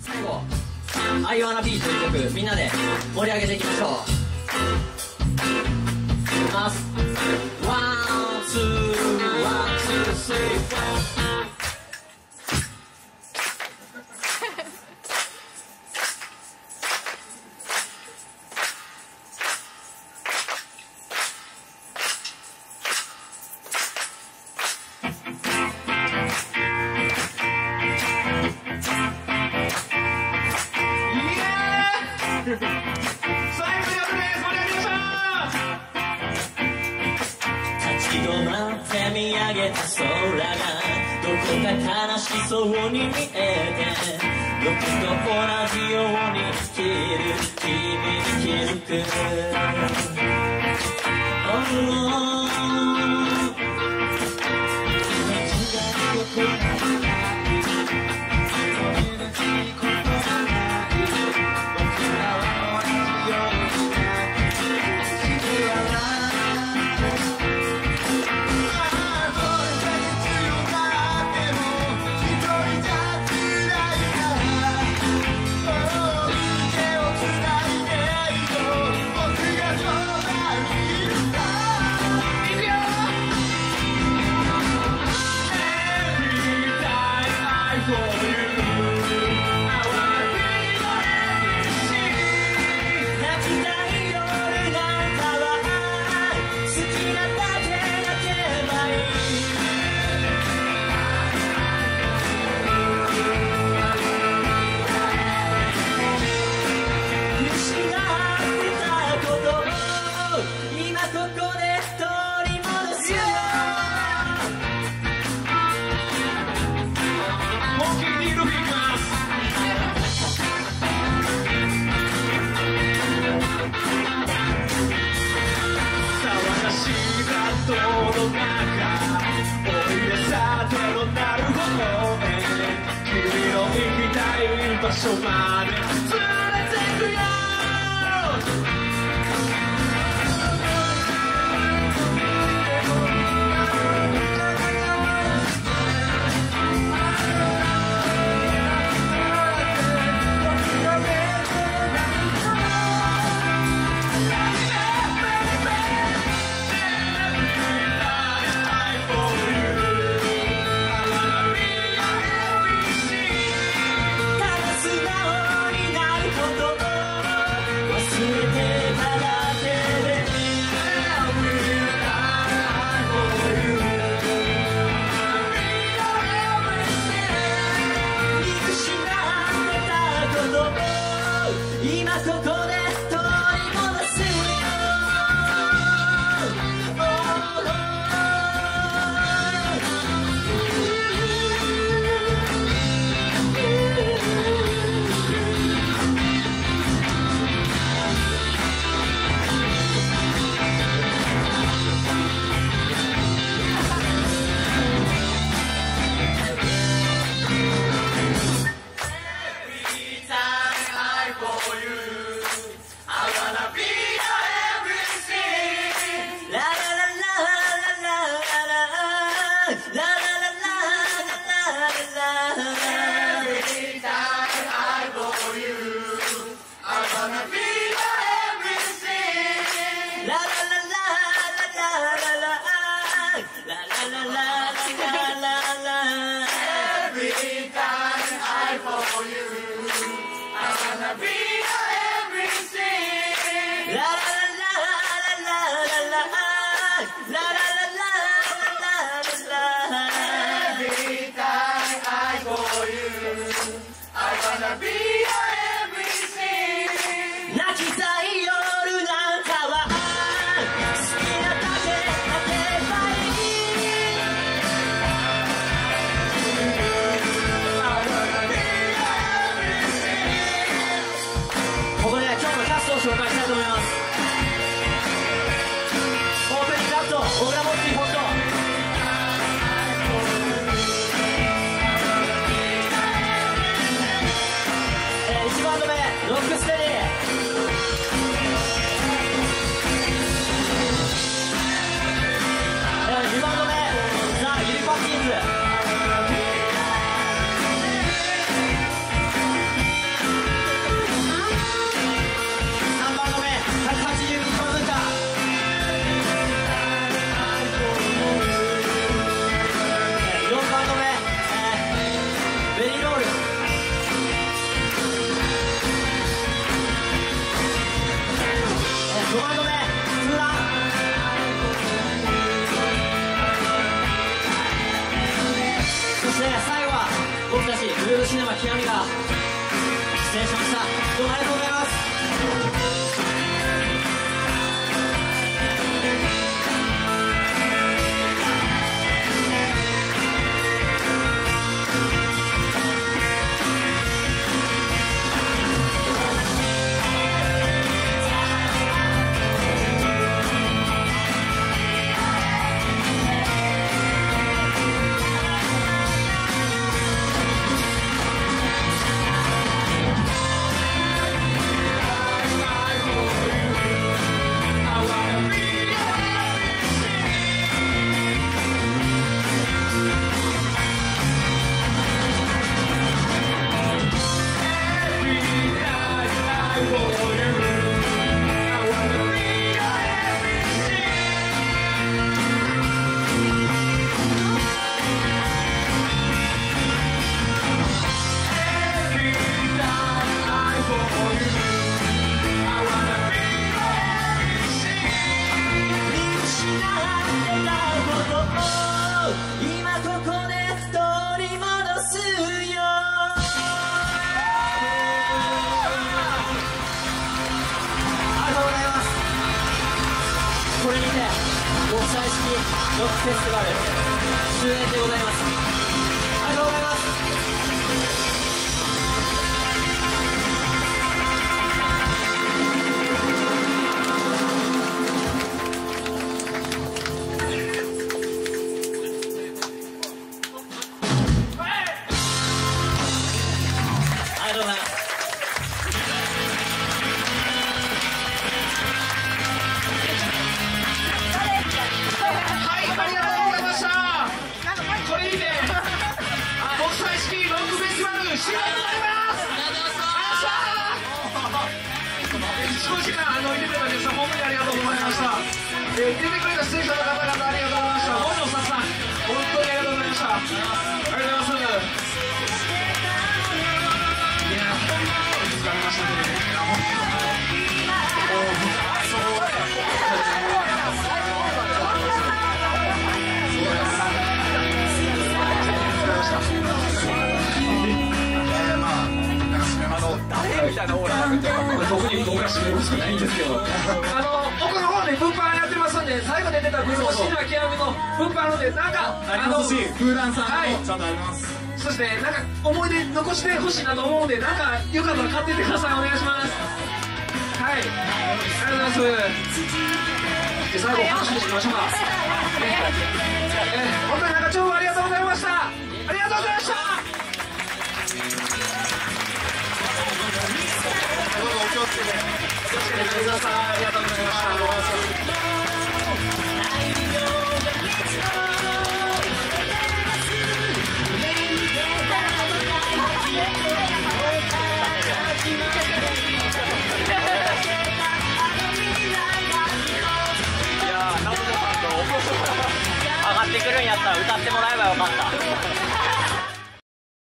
最後「 I wanna be」という曲みんなで盛り上げていきましょう。いきます。 one two one two three。が悲しそうに見えて僕と同じように生きる君に気づく。so bad. 今そこで gonna be シネマ極みが出演しました。どうもありがとうございます。フェスティバル終演でございます。少し間あのいてくれた本当にありがとうございました。えー、出てくれた出演者の方々ありがとうみの物販あるんで、なんか、あの、空欄さんはいもちゃんとあります。そして、なんか、思い出残してほしいなと思うんで、なんか、よかったら買ってってください。お願いします。はい。ありがとうございます。で、最後、話していきましょうか。ねえー本当になんか、今日はありがとうございました。ありがとうございました。どうぞお気をつけて。お気をつけてください。ありがとうございました。